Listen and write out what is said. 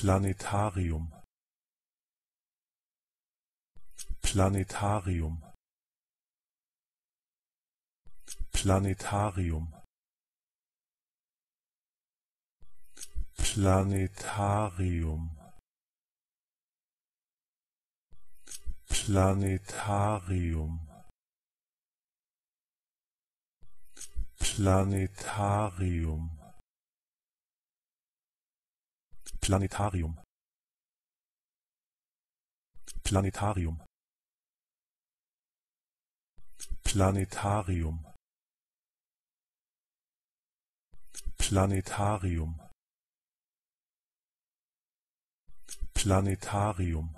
Planetarium. Planetarium. Planetarium. Planetarium. Planetarium. Planetarium Planetarium. Planetarium. Planetarium. Planetarium. Planetarium